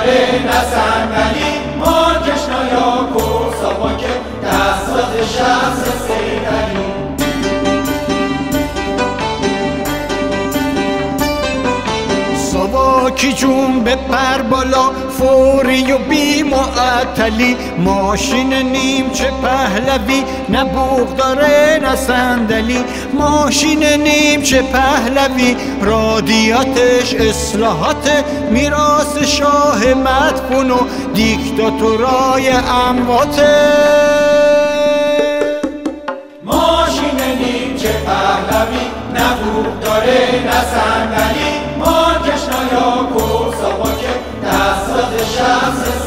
داره نه صندلی ما کشنایا کرسا که دستات شخص سیدلی سواکی جون به پر بالا فوری و بی معطلی. ماشین نیم چه پهلوی نه بوغ داره نه صندلی. ماشین نیم چه پهلوی رادیاتش اصلاحات میراث شاه مدفون و دیکتاتورای امواته ماشین نیم چه پهلوی نبود داره نه دستات شخص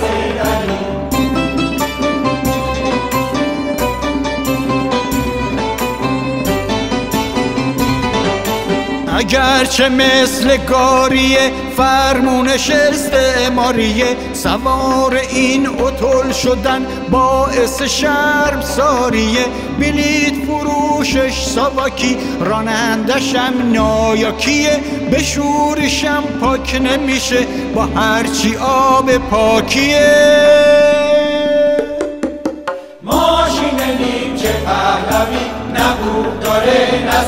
اگرچه مثل گاریه فرمونش استعماریه سوار این اتول شدن باعث شرم ساریه. بلیت فروشش ساواکی رانندشم نایاکیه. به شورشم پاک نمیشه با هرچی آب پاکیه. ماشین نیم چه پهلوی نبود داره نه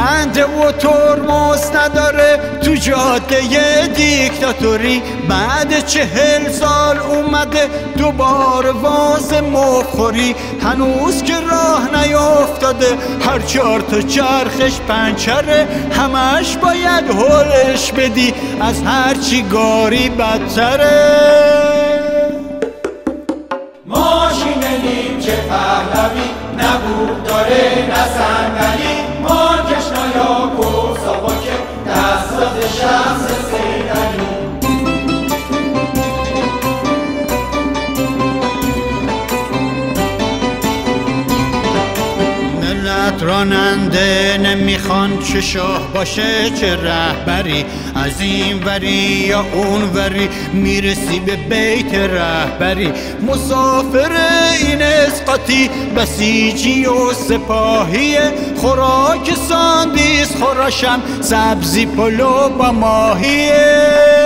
دنده و ترمز نداره. تو جاده دیکتاتوری. بعد چهل سال اومده دوبار واز مخوری هنوز که راه نیافتاده. هر چهار تا چرخش پنچره. همش باید هلش بدی. از هرچی گاری بدتره. ماشین نیم چه پهلوی نبود داره نه ما کشنایا کرسا که دستات شخص سیدلی راننده نمی‌خوان چه شاه باشه چه رهبری. از این وری یا اون وری می‌رسی به بیت رهبری. مسافر این اسقاطی بسیجی و سپاهی. خوراک ساندیس خوراشم سبزی پلو با ماهیه